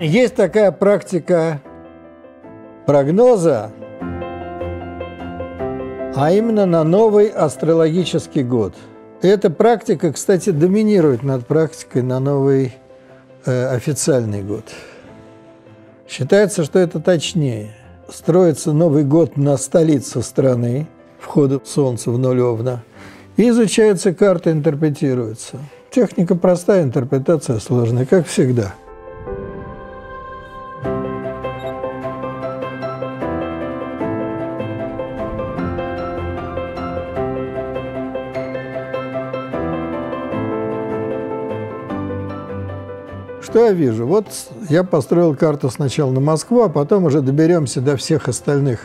Есть такая практика прогноза, а именно на новый астрологический год. эта практика, кстати, доминирует над практикой на новый э, официальный год. Считается, что это точнее. Строится Новый год на столице страны, входа Солнца в ноль и изучается карта, интерпретируется. Техника простая, интерпретация сложная, как всегда – Что я вижу? Вот я построил карту сначала на Москву, а потом уже доберемся до всех остальных.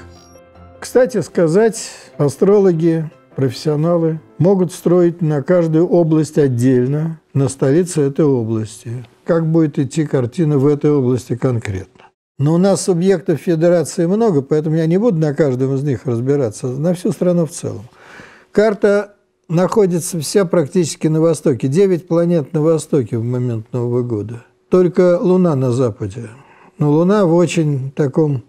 Кстати сказать, астрологи, профессионалы могут строить на каждую область отдельно, на столице этой области. Как будет идти картина в этой области конкретно. Но у нас субъектов федерации много, поэтому я не буду на каждом из них разбираться, на всю страну в целом. Карта находится вся практически на востоке. Девять планет на востоке в момент Нового года только Луна на западе. Но Луна в очень таком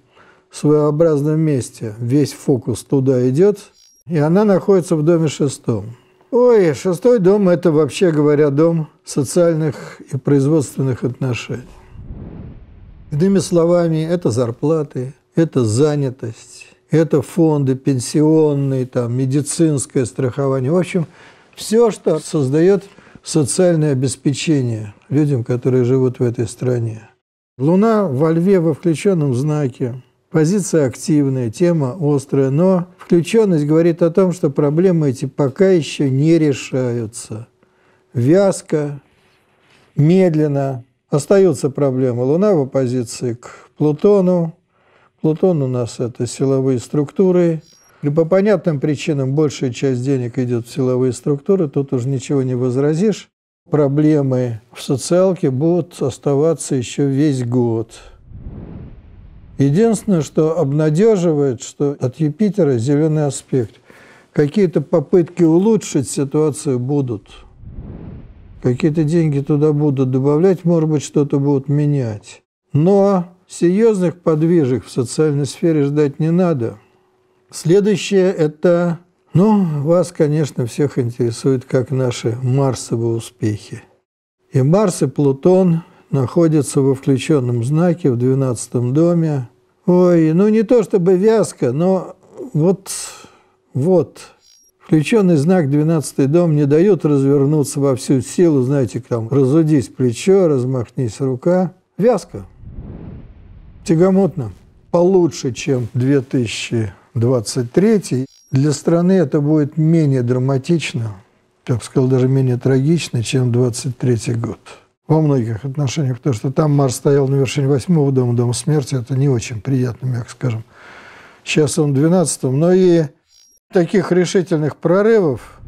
своеобразном месте. Весь фокус туда идет, и она находится в доме шестом. Ой, шестой дом – это, вообще говоря, дом социальных и производственных отношений. Иными словами, это зарплаты, это занятость, это фонды пенсионные, там, медицинское страхование. В общем, все, что создает социальное обеспечение людям, которые живут в этой стране. Луна во льве во включенном знаке. Позиция активная, тема острая, но включенность говорит о том, что проблемы эти пока еще не решаются. Вязко, медленно остаются проблемы. Луна в оппозиции к Плутону. Плутон у нас это силовые структуры, и по понятным причинам большая часть денег идет в силовые структуры, тут уже ничего не возразишь. Проблемы в социалке будут оставаться еще весь год. Единственное, что обнадеживает, что от Юпитера зеленый аспект. Какие-то попытки улучшить ситуацию будут. Какие-то деньги туда будут добавлять, может быть, что-то будут менять. Но серьезных подвижек в социальной сфере ждать не надо – Следующее – это, ну, вас, конечно, всех интересует, как наши Марсовые успехи. И Марс и Плутон находятся во включенном знаке в 12 доме. Ой, ну не то чтобы вязко, но вот, вот, включенный знак 12 дом не дает развернуться во всю силу, знаете, там, разудись плечо, размахнись рука. Вязко. Тягомотно. Получше, чем 2000 23 для страны это будет менее драматично, я бы сказал, даже менее трагично, чем 23 год. Во многих отношениях, потому что там Марс стоял на вершине восьмого дома, дома смерти, это не очень приятно, мягко скажем. Сейчас он 12 но и таких решительных прорывов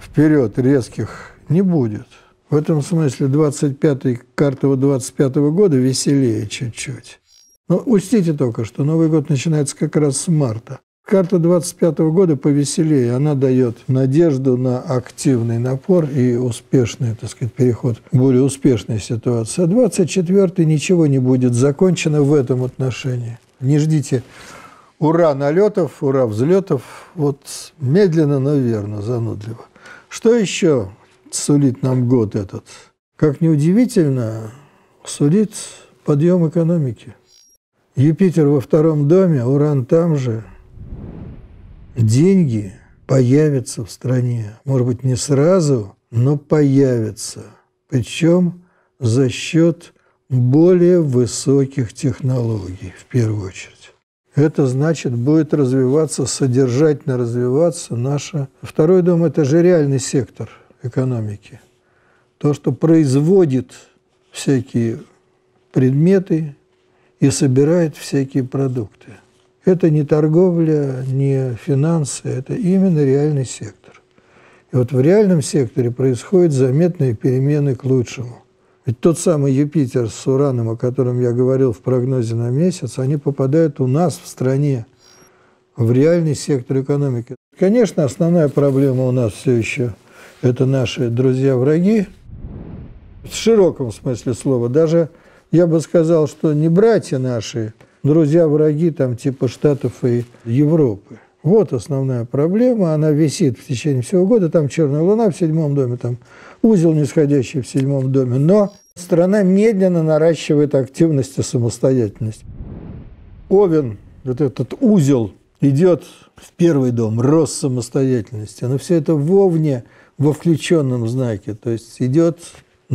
вперед, резких, не будет. В этом смысле 25-й, карта 25 -го года веселее чуть-чуть. Но учтите только, что Новый год начинается как раз с марта. Карта 25 -го года повеселее, она дает надежду на активный напор и успешный, так сказать, переход к более успешной ситуации. А 24 ничего не будет закончено в этом отношении. Не ждите ура налетов, ура взлетов. Вот медленно, но занудливо. Что еще сулит нам год этот? Как неудивительно, сулит подъем экономики. Юпитер во втором доме, Уран там же. Деньги появятся в стране. Может быть, не сразу, но появятся. Причем за счет более высоких технологий, в первую очередь. Это значит, будет развиваться, содержательно развиваться наша... Второй дом – это же реальный сектор экономики. То, что производит всякие предметы, и собирает всякие продукты. Это не торговля, не финансы, это именно реальный сектор. И вот в реальном секторе происходят заметные перемены к лучшему. Ведь тот самый Юпитер с Ураном, о котором я говорил в прогнозе на месяц, они попадают у нас в стране в реальный сектор экономики. Конечно, основная проблема у нас все еще – это наши друзья-враги. В широком смысле слова. Даже я бы сказал, что не братья наши, друзья-враги там типа Штатов и Европы. Вот основная проблема. Она висит в течение всего года. Там черная луна в седьмом доме, там узел нисходящий в седьмом доме. Но страна медленно наращивает активность и самостоятельность. Овен, вот этот узел, идет в первый дом, рост самостоятельности. Но все это вовне, во включенном знаке. То есть идет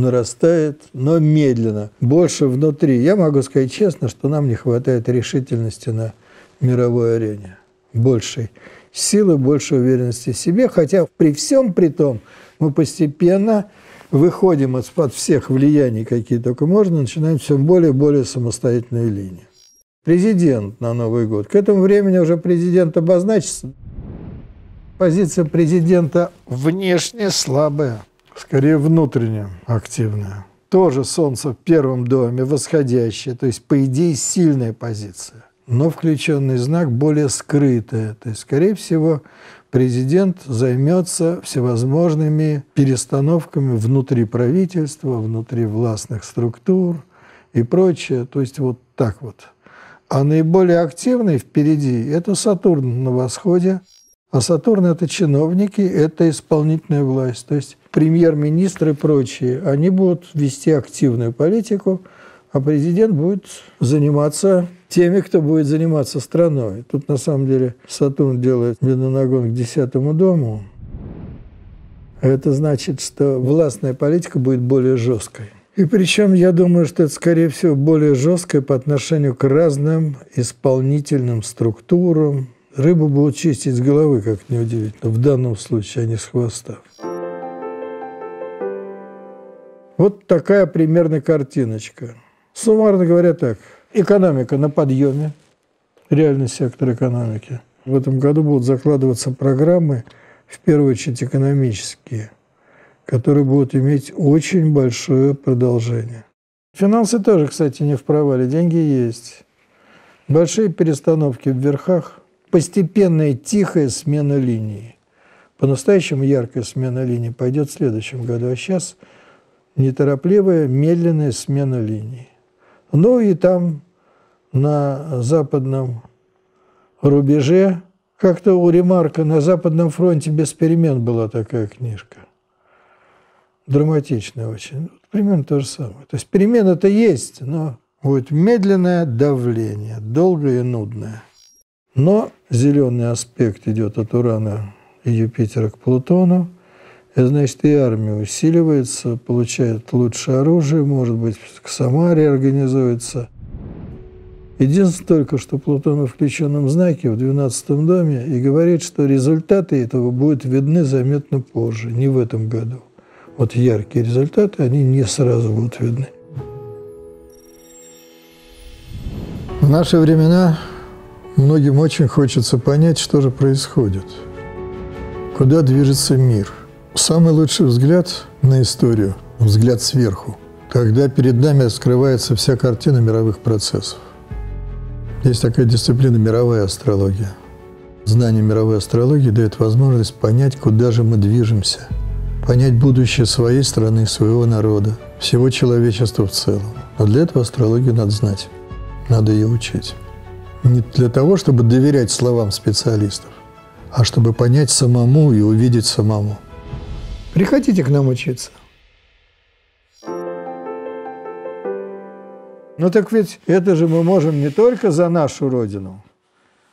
нарастает, но медленно, больше внутри. Я могу сказать честно, что нам не хватает решительности на мировой арене. Большей силы, больше уверенности в себе, хотя при всем при том мы постепенно выходим из-под всех влияний, какие только можно, начинаем все более и более самостоятельные линии. Президент на Новый год. К этому времени уже президент обозначится. Позиция президента внешне слабая скорее внутренне активная. Тоже Солнце в первом доме, восходящее, то есть, по идее, сильная позиция. Но включенный знак более скрытая. То есть, скорее всего, президент займется всевозможными перестановками внутри правительства, внутри властных структур и прочее. То есть, вот так вот. А наиболее активный впереди – это Сатурн на восходе. А Сатурн – это чиновники, это исполнительная власть. То есть премьер-министр и прочие, они будут вести активную политику, а президент будет заниматься теми, кто будет заниматься страной. Тут на самом деле Сатурн делает медонагон к десятому дому. Это значит, что властная политика будет более жесткой. И причем я думаю, что это, скорее всего, более жесткое по отношению к разным исполнительным структурам. Рыбу будут чистить с головы, как неудивительно, в данном случае, а не с хвоста. Вот такая примерно картиночка. Суммарно говоря так. Экономика на подъеме, реальный сектор экономики. В этом году будут закладываться программы, в первую очередь экономические, которые будут иметь очень большое продолжение. Финансы тоже, кстати, не в провале. Деньги есть. Большие перестановки в верхах, постепенная тихая смена линии. По-настоящему яркая смена линии пойдет в следующем году. А сейчас – неторопливая, медленная смена линий. Ну и там на западном рубеже, как-то у Ремарка на Западном фронте без перемен была такая книжка. Драматичная очень. Примерно то же самое. То есть перемена-то есть, но будет медленное давление, долгое и нудное. Но зеленый аспект идет от Урана и Юпитера к Плутону – это значит, и армия усиливается, получает лучшее оружие, может быть, к Самаре организуется. Единственное только, что Плутон в включенном знаке в 12 доме и говорит, что результаты этого будут видны заметно позже, не в этом году. Вот яркие результаты, они не сразу будут видны. В наши времена многим очень хочется понять, что же происходит, куда движется мир – Самый лучший взгляд на историю – взгляд сверху, когда перед нами скрывается вся картина мировых процессов. Есть такая дисциплина мировая астрология. Знание мировой астрологии дает возможность понять, куда же мы движемся, понять будущее своей страны, своего народа, всего человечества в целом. Но для этого астрологию надо знать, надо ее учить. Не для того, чтобы доверять словам специалистов, а чтобы понять самому и увидеть самому – Приходите к нам учиться. Ну так ведь это же мы можем не только за нашу Родину.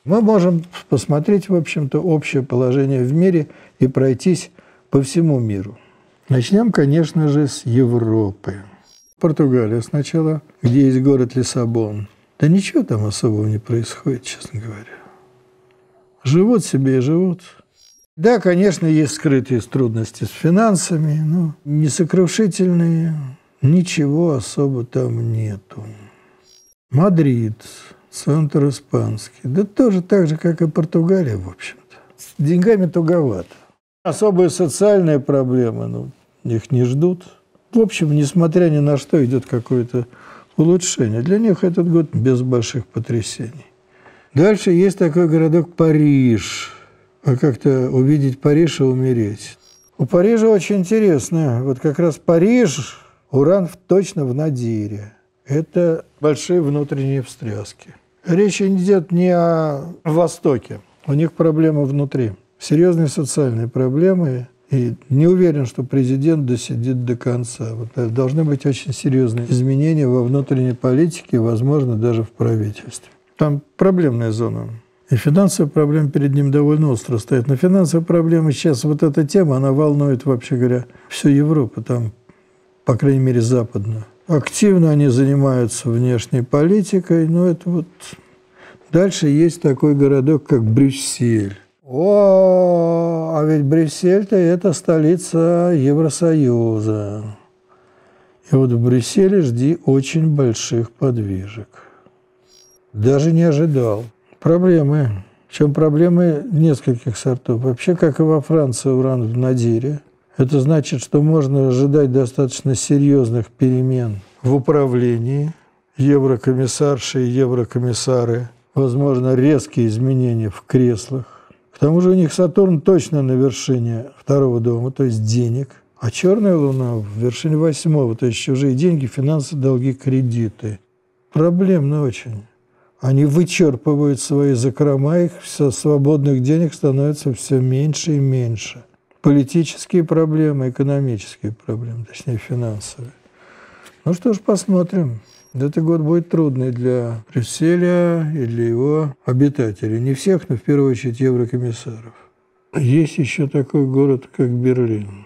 Мы можем посмотреть, в общем-то, общее положение в мире и пройтись по всему миру. Начнем, конечно же, с Европы. Португалия сначала, где есть город Лиссабон. Да ничего там особого не происходит, честно говоря. Живут себе и живут. Да, конечно, есть скрытые трудности с финансами, но несокрушительные, ничего особо там нету. Мадрид, центр испанский, да тоже так же, как и Португалия, в общем-то. С деньгами туговато. Особые социальные проблемы, ну, их не ждут. В общем, несмотря ни на что, идет какое-то улучшение. Для них этот год без больших потрясений. Дальше есть такой городок Париж – а как-то увидеть Париж и умереть. У Парижа очень интересно. Вот как раз Париж, уран точно в Надире. Это большие внутренние встряски. Речь идет не о Востоке. У них проблемы внутри. Серьезные социальные проблемы. И не уверен, что президент досидит до конца. Вот должны быть очень серьезные изменения во внутренней политике, возможно, даже в правительстве. Там проблемная зона. И финансовые проблемы перед ним довольно остро стоят. Но финансовые проблемы сейчас, вот эта тема, она волнует, вообще говоря, всю Европу, там, по крайней мере, западную. Активно они занимаются внешней политикой, но это вот... Дальше есть такой городок, как Брюссель. О, а ведь Брюссель-то это столица Евросоюза. И вот в Брюсселе жди очень больших подвижек. Даже не ожидал. Проблемы. Чем проблемы нескольких сортов. Вообще, как и во Франции, уран в надире. Это значит, что можно ожидать достаточно серьезных перемен в управлении. Еврокомиссарши и еврокомиссары. Возможно, резкие изменения в креслах. К тому же у них Сатурн точно на вершине второго дома, то есть денег. А черная луна в вершине восьмого, то есть чужие деньги, финансы, долги, кредиты. Проблемно очень. Они вычерпывают свои закрома, их со свободных денег становится все меньше и меньше. Политические проблемы, экономические проблемы, точнее финансовые. Ну что ж, посмотрим. Этот год будет трудный для Брюсселя и для его обитателей. Не всех, но в первую очередь еврокомиссаров. Есть еще такой город, как Берлин.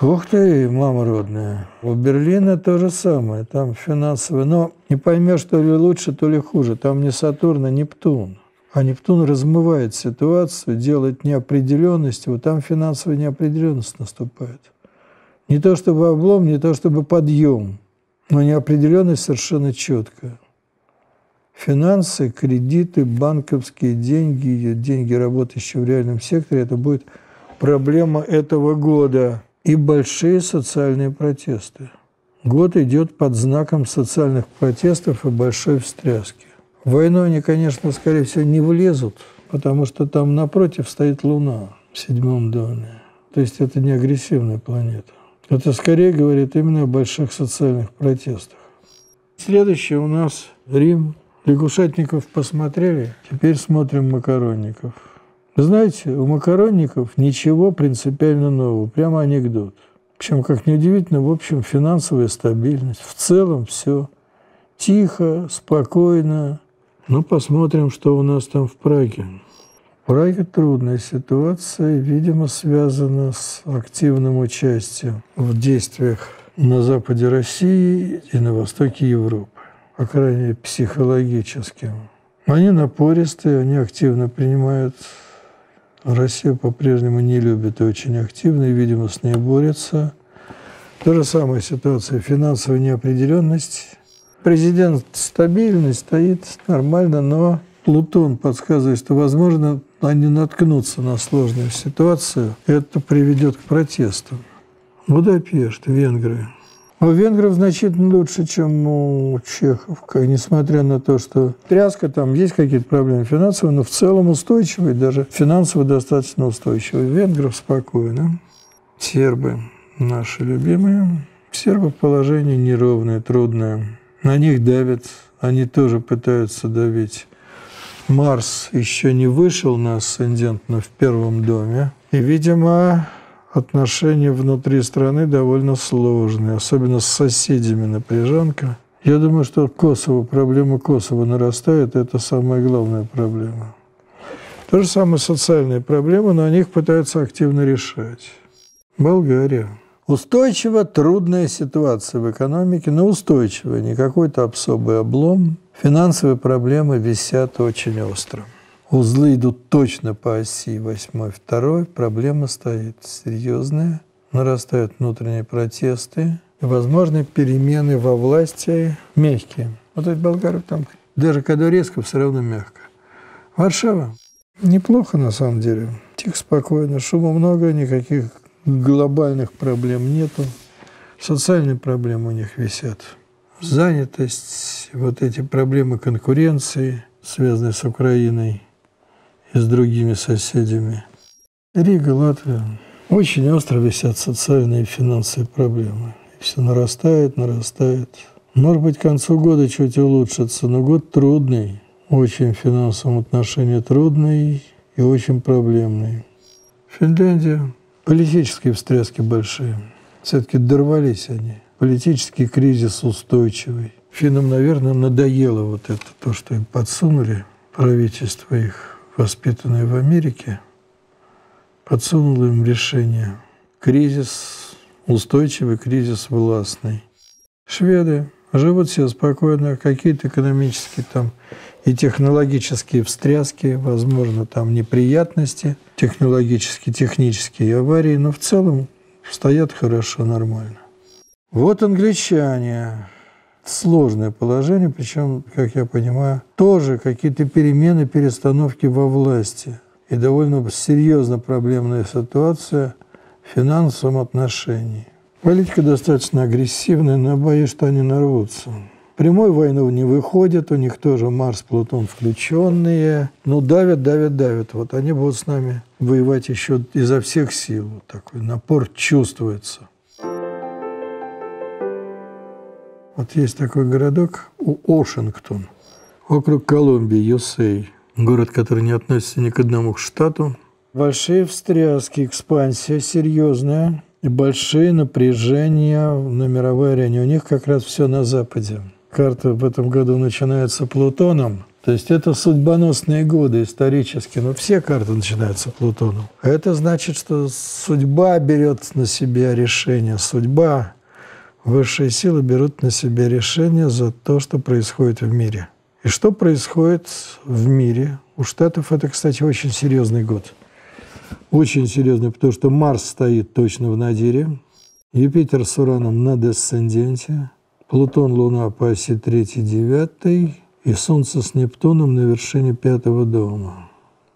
Ух ты, мама родная. У Берлина то же самое, там финансовое. Но не поймешь, то ли лучше, то ли хуже. Там не Сатурн, а Нептун. А Нептун размывает ситуацию, делает неопределенность. Вот там финансовая неопределенность наступает. Не то чтобы облом, не то чтобы подъем, но неопределенность совершенно четкая. Финансы, кредиты, банковские деньги, деньги, работающие в реальном секторе, это будет проблема этого года и большие социальные протесты. Год идет под знаком социальных протестов и большой встряски. В войну они, конечно, скорее всего, не влезут, потому что там напротив стоит Луна в седьмом доме. То есть это не агрессивная планета. Это скорее говорит именно о больших социальных протестах. Следующее у нас Рим. Лягушатников посмотрели, теперь смотрим макаронников. Знаете, у макаронников ничего принципиально нового, прямо анекдот. Причем, как неудивительно, в общем, финансовая стабильность. В целом все тихо, спокойно. Ну, посмотрим, что у нас там в Праге. В Праге трудная ситуация, видимо, связана с активным участием в действиях на западе России и на востоке Европы, по крайней мере, психологическим. Они напористые, они активно принимают Россия по-прежнему не любит и очень активно, и, видимо, с ней борется. Та же самая ситуация, финансовая неопределенность. Президент стабильный, стоит нормально, но Плутон подсказывает, что, возможно, они наткнутся на сложную ситуацию, это приведет к протестам. Будапешт, венгры. У венгров значительно лучше, чем у чехов, несмотря на то, что тряска, там есть какие-то проблемы финансовые, но в целом устойчивые, даже финансово достаточно устойчивые. Венгров спокойно. Сербы наши любимые. Сербы положение неровное, трудное. На них давят, они тоже пытаются давить. Марс еще не вышел на асцендент, но в первом доме. И, видимо, отношения внутри страны довольно сложные, особенно с соседями напряженка. Я думаю, что Косово, проблема Косово нарастает, это самая главная проблема. То же самое социальные проблемы, но они их пытаются активно решать. Болгария. Устойчиво трудная ситуация в экономике, но устойчивая, не какой-то особый облом. Финансовые проблемы висят очень остро. Узлы идут точно по оси 8 2 проблема стоит серьезная, нарастают внутренние протесты, возможны перемены во власти мягкие. Вот эти болгары там, даже когда резко, все равно мягко. Варшава. Неплохо на самом деле. Тихо, спокойно, шума много, никаких глобальных проблем нету. Социальные проблемы у них висят. Занятость, вот эти проблемы конкуренции, связанные с Украиной, и с другими соседями. Рига, Латвия. Очень остро висят социальные и финансовые проблемы. Все нарастает, нарастает. Может быть, к концу года чуть улучшится, но год трудный. Очень в финансовом отношении трудный и очень проблемный. Финляндия. Политические встряски большие. Все-таки дорвались они. Политический кризис устойчивый. Финнам, наверное, надоело вот это, то, что им подсунули, правительство их, воспитанное в Америке, подсунуло им решение. Кризис устойчивый, кризис властный. Шведы живут все спокойно, какие-то экономические там и технологические встряски, возможно, там неприятности, технологические, технические аварии, но в целом стоят хорошо, нормально. Вот англичане. Сложное положение, причем, как я понимаю, тоже какие-то перемены, перестановки во власти. И довольно серьезно проблемная ситуация в финансовом отношении. Политика достаточно агрессивная, но боюсь, что они нарвутся. Прямой войну не выходят, у них тоже Марс, Плутон включенные. Ну, давят, давят, давят. Вот они будут с нами воевать еще изо всех сил. Такой напор чувствуется. Вот есть такой городок у Ошингтон, округ Колумбии, Юсей. Город, который не относится ни к одному штату. Большие встряски, экспансия серьезная и большие напряжения на мировой арене. У них как раз все на Западе. Карта в этом году начинается Плутоном. То есть это судьбоносные годы исторически. Но все карты начинаются Плутоном. Это значит, что судьба берет на себя решение. Судьба, высшие силы берут на себя решение за то, что происходит в мире. И что происходит в мире? У Штатов это, кстати, очень серьезный год. Очень серьезный, потому что Марс стоит точно в Надире, Юпитер с Ураном на десценденте, Плутон, Луна по оси 3-9 и Солнце с Нептуном на вершине пятого дома.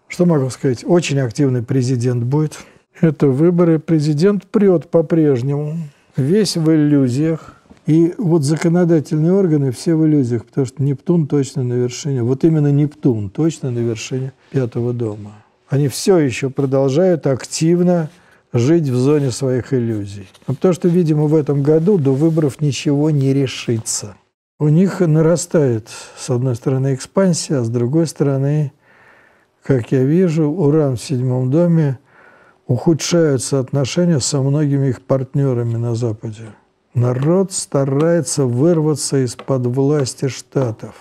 Что могу сказать? Очень активный президент будет. Это выборы. Президент прет по-прежнему. Весь в иллюзиях. И вот законодательные органы все в иллюзиях, потому что Нептун точно на вершине, вот именно Нептун точно на вершине пятого дома. Они все еще продолжают активно жить в зоне своих иллюзий. Но потому что, видимо, в этом году до выборов ничего не решится. У них нарастает, с одной стороны, экспансия, а с другой стороны, как я вижу, Уран в седьмом доме ухудшаются отношения со многими их партнерами на Западе. Народ старается вырваться из-под власти штатов.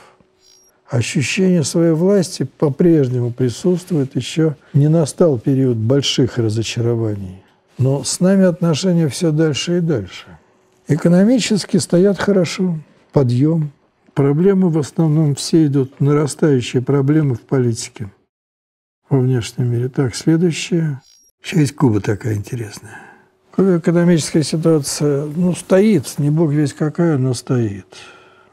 Ощущение своей власти по-прежнему присутствует, еще не настал период больших разочарований. Но с нами отношения все дальше и дальше. Экономически стоят хорошо, подъем. Проблемы в основном все идут, нарастающие проблемы в политике во внешнем мире. Так, следующее. Еще есть Куба такая интересная. Экономическая ситуация, ну, стоит, не бог весь какая, но стоит.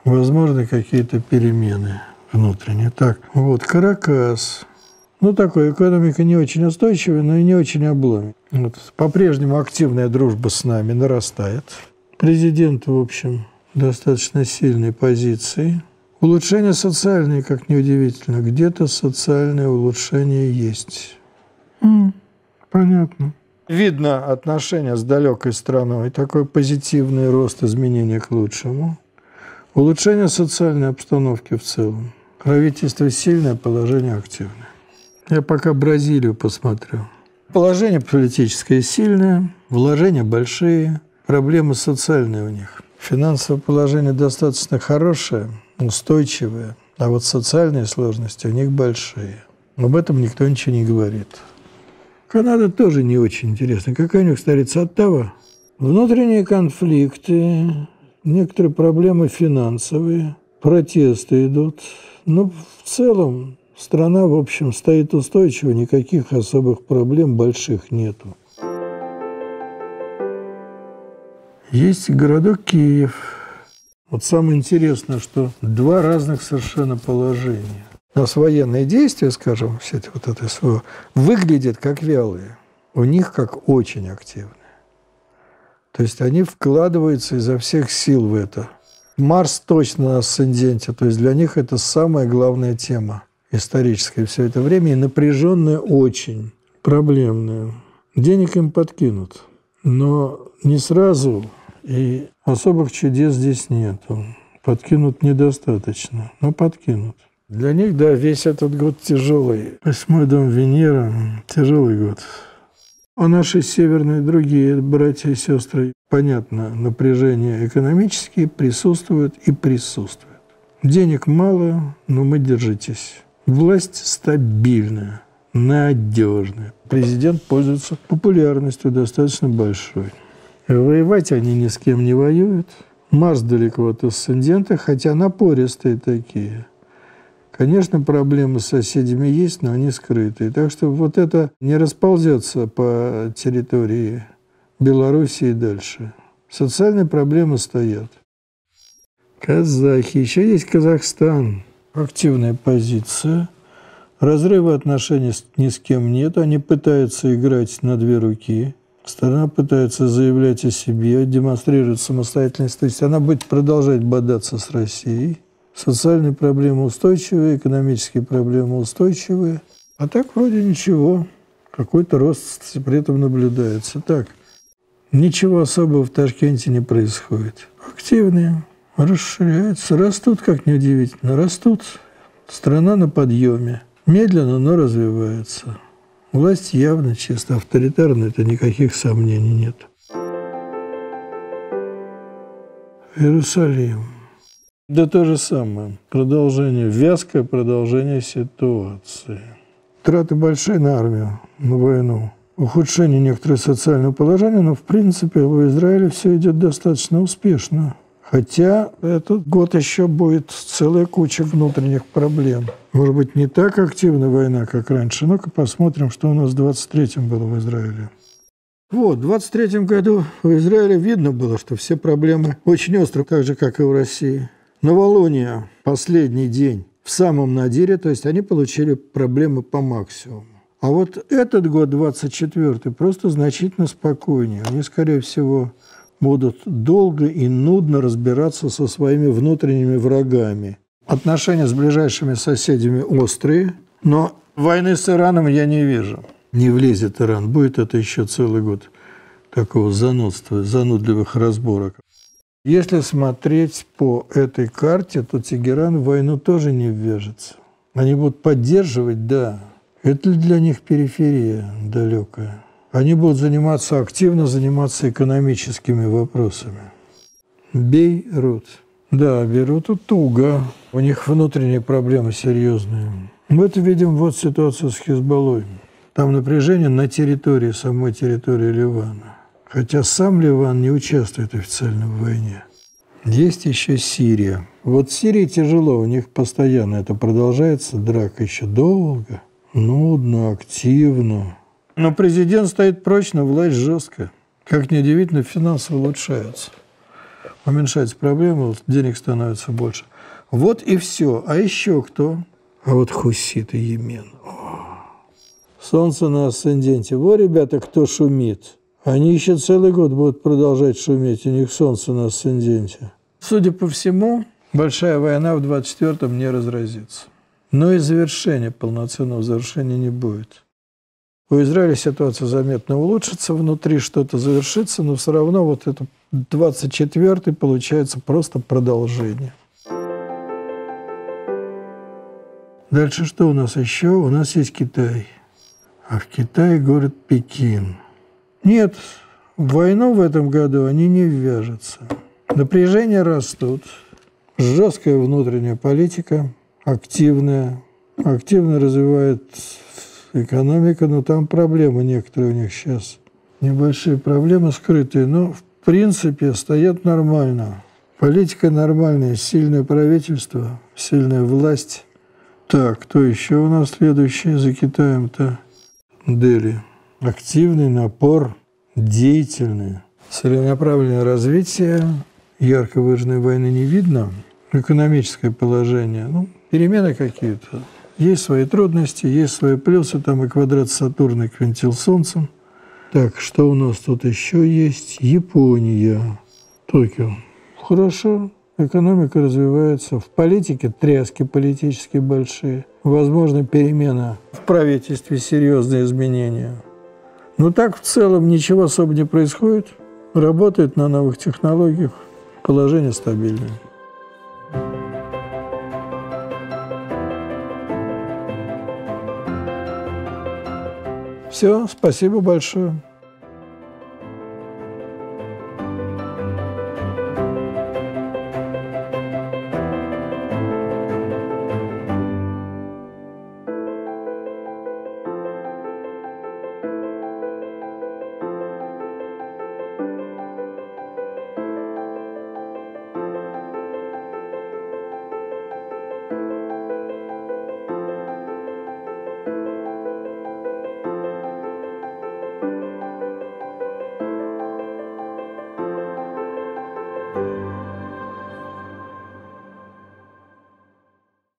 Возможны какие-то перемены внутренние. Так, вот, Каракас. Ну, такой, экономика не очень устойчивая, но и не очень обломит. Вот. По-прежнему активная дружба с нами нарастает. Президент, в общем, достаточно сильной позиции. Улучшение социальное, как неудивительно. Где-то социальное улучшение есть. Mm, понятно. Видно отношения с далекой страной, такой позитивный рост изменения к лучшему. Улучшение социальной обстановки в целом. Правительство сильное, положение активное. Я пока Бразилию посмотрю. Положение политическое сильное, вложения большие, проблемы социальные у них. Финансовое положение достаточно хорошее, устойчивое, а вот социальные сложности у них большие. Об этом никто ничего не говорит. Канада тоже не очень интересна. Какая у них столица Оттава? Внутренние конфликты, некоторые проблемы финансовые, протесты идут. Но в целом страна, в общем, стоит устойчиво, никаких особых проблем больших нету. Есть городок Киев. Вот самое интересное, что два разных совершенно положения – нас военные действия, скажем, все эти вот это СВО, выглядят как вялые. У них как очень активные. То есть они вкладываются изо всех сил в это. Марс точно на асценденте, то есть для них это самая главная тема историческая все это время и напряженная очень. проблемная. Денег им подкинут, но не сразу, и особых чудес здесь нету. Подкинут недостаточно, но подкинут. Для них, да, весь этот год тяжелый. Восьмой дом Венера – тяжелый год. А наши северные другие братья и сестры, понятно, напряжение экономические присутствуют и присутствуют. Денег мало, но мы держитесь. Власть стабильная, надежная. Президент пользуется популярностью достаточно большой. Воевать они ни с кем не воюют. Марс далеко от асцендента, хотя напористые такие – Конечно, проблемы с соседями есть, но они скрытые. Так что вот это не расползется по территории Беларуси и дальше. Социальные проблемы стоят. Казахи. Еще есть Казахстан. Активная позиция. Разрыва отношений ни с кем нет. Они пытаются играть на две руки. Сторона пытается заявлять о себе, демонстрировать самостоятельность. То есть она будет продолжать бодаться с Россией. Социальные проблемы устойчивые, экономические проблемы устойчивые. А так вроде ничего. Какой-то рост при этом наблюдается. Так, ничего особого в Ташкенте не происходит. Активные, расширяются, растут, как неудивительно, растут. Страна на подъеме. Медленно, но развивается. Власть явно чисто авторитарная, это никаких сомнений нет. Иерусалим. Да то же самое. Продолжение, вязкое продолжение ситуации. Траты большие на армию, на войну. Ухудшение некоторых социального положения, но в принципе в Израиле все идет достаточно успешно. Хотя этот год еще будет целая куча внутренних проблем. Может быть, не так активна война, как раньше. Ну-ка посмотрим, что у нас в 23-м было в Израиле. Вот, в 23-м году в Израиле видно было, что все проблемы очень острые, так же, как и в России. Новолуния, последний день в самом надире, то есть они получили проблемы по максимуму. А вот этот год, 24-й, просто значительно спокойнее. Они, скорее всего, будут долго и нудно разбираться со своими внутренними врагами. Отношения с ближайшими соседями острые, но войны с Ираном я не вижу. Не влезет Иран. Будет это еще целый год такого занудства, занудливых разборок. Если смотреть по этой карте, то Тегеран в войну тоже не ввяжется. Они будут поддерживать, да. Это для них периферия далекая. Они будут заниматься, активно заниматься экономическими вопросами. Бейрут. Да, Бейруту туго. У них внутренние проблемы серьезные. Мы это видим вот ситуацию с Хизбаллой. Там напряжение на территории, самой территории Ливана. Хотя сам Ливан не участвует официально в войне. Есть еще Сирия. Вот Сирии тяжело, у них постоянно это продолжается, драка еще долго, нудно, активно. Но президент стоит прочно, власть жестко. Как неудивительно, финансы улучшаются. Уменьшаются проблемы, денег становится больше. Вот и все. А еще кто? А вот хусит и Йемен. Солнце на асценденте. Во, ребята, кто шумит. Они еще целый год будут продолжать шуметь, у них солнце на асценденте. Судя по всему, большая война в 24-м не разразится. Но и завершения, полноценного завершения не будет. У Израиля ситуация заметно улучшится, внутри что-то завершится, но все равно вот это 24-й получается просто продолжение. Дальше что у нас еще? У нас есть Китай. А в Китае город Пекин – нет, в войну в этом году они не ввяжутся. Напряжения растут, жесткая внутренняя политика, активная, активно развивает экономика, но там проблемы некоторые у них сейчас. Небольшие проблемы скрытые, но в принципе стоят нормально. Политика нормальная, сильное правительство, сильная власть. Так, кто еще у нас следующий за Китаем-то? Дели активный напор, деятельный, целенаправленное развитие, ярко выраженной войны не видно, экономическое положение, ну, перемены какие-то. Есть свои трудности, есть свои плюсы, там и квадрат Сатурна, и квинтил Солнцем. Так, что у нас тут еще есть? Япония, Токио. Хорошо, экономика развивается. В политике тряски политические большие. возможна перемена в правительстве, серьезные изменения. Но так в целом ничего особо не происходит. Работает на новых технологиях, положение стабильное. Все, спасибо большое.